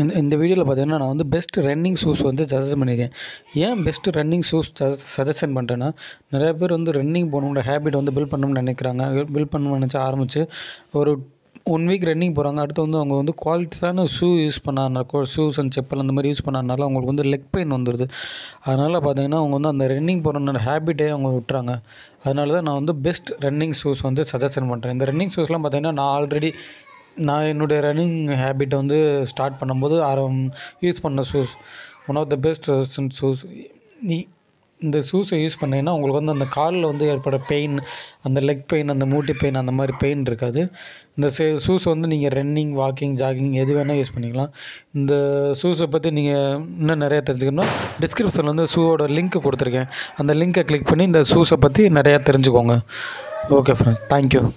இந்த இந்த வீடியோவில் பார்த்தீங்கன்னா நான் வந்து பெஸ்ட் ரன்னிங் ஷூஸ் வந்து சஜஷன் பண்ணியிருக்கேன் ஏன் பெஸ்ட்டு ரன்னிங் ஷூஸ் சஜஷன் பண்ணுறேன்னா நிறைய பேர் வந்து ரன்னிங் போகணுன்ற ஹேபிட் வந்து பில்ட் பண்ணணும்னு நினைக்கிறாங்க. பில்ட் பண்ணணும்னு நினச்சி ஆரம்பித்து ஒரு ஒன் வீக் ரன்னிங் போகிறாங்க அடுத்து வந்து அவங்க வந்து குவாலிட்டியான ஷூ யூஸ் பண்ணாதனால ஷூஸ் அண்ட் செப்பல் அந்த மாதிரி யூஸ் பண்ணாதனால அவங்களுக்கு வந்து லெக் பெயின் வந்துடுது அதனால் பார்த்தீங்கன்னா அவங்க வந்து அந்த ரன்னிங் போகிறோன்ற ஹேபிட்டே அவங்க விட்டுறாங்க. அதனால தான் நான் வந்து பெஸ்ட் ரன்னிங் ஷூஸ் வந்து சஜஷன் பண்ணுறேன் இந்த ரன்னிங் ஷூஸ்லாம் பார்த்தீங்கன்னா நான் ஆல்ரெடி நான் என்னுடைய ரன்னிங் ஹேபிட்டை வந்து ஸ்டார்ட் பண்ணும்போது ஆரம் யூஸ் பண்ண shoes one of the best shoes நீ இந்த ஷூஸை யூஸ் பண்ணீங்கன்னா உங்களுக்கு வந்து அந்த காலில் வந்து ஏற்படுற பெயின் அந்த லெக் பெயின் அந்த மூட்டி பெயின் அந்த மாதிரி பெயின் இருக்காது. இந்த சே ஷூஸ் வந்து நீங்கள் ரன்னிங் வாக்கிங் ஜாகிங் எது வேணால் யூஸ் பண்ணிக்கலாம். இந்த ஷூஸை பற்றி நீங்கள் இன்னும் நிறையா தெரிஞ்சுக்கணும். டிஸ்கிரிப்ஷனில் வந்து ஷூவோட லிங்க் கொடுத்துருக்கேன். அந்த லிங்க்கை கிளிக் பண்ணி இந்த ஷூஸை பற்றி நிறையா தெரிஞ்சுக்கோங்க. Okay friends thank you